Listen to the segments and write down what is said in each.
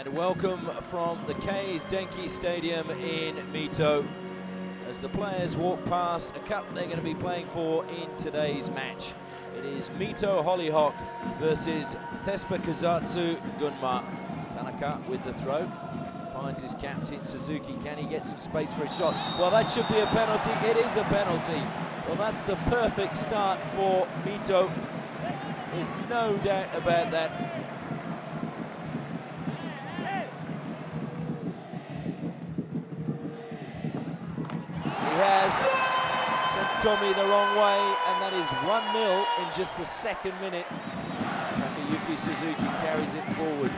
And welcome from the K's Denki Stadium in Mito. As the players walk past a cup they're going to be playing for in today's match. It is Mito Hollyhock versus Thespakusatsu Gunma. Tanaka with the throw. Finds his captain Suzuki. Can he get some space for a shot? Well, that should be a penalty. It is a penalty. Well, that's the perfect start for Mito. There's no doubt about that. He has sent Tommy the wrong way, and that is 1-0 in just the second minute. Takayuki Suzuki carries it forward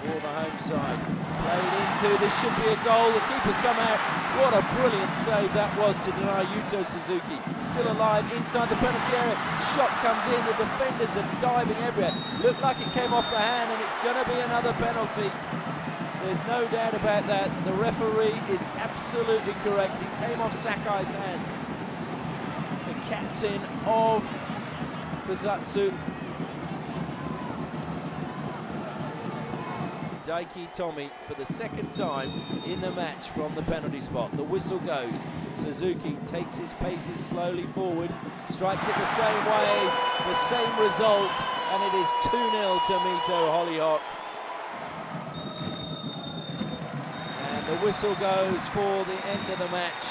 for the home side. Played into, this should be a goal. The keeper's come out. What a brilliant save that was to deny Yuto Suzuki. Still alive inside the penalty area. Shot comes in, the defenders are diving everywhere. Looked like it came off the hand, and it's going to be another penalty. There's no doubt about that. The referee is absolutely correct. It came off Sakai's hand. The captain of Kusatsu. Daiki Tommy for the second time in the match from the penalty spot. The whistle goes. Suzuki takes his paces slowly forward, strikes it the same way, the same result, and it is 2-0 to Mito Hollyhock. Whistle goes for the end of the match.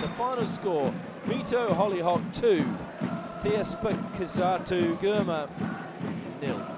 The final score, Mito Hollyhock 2, Thiespa Kazatu Gurma nil.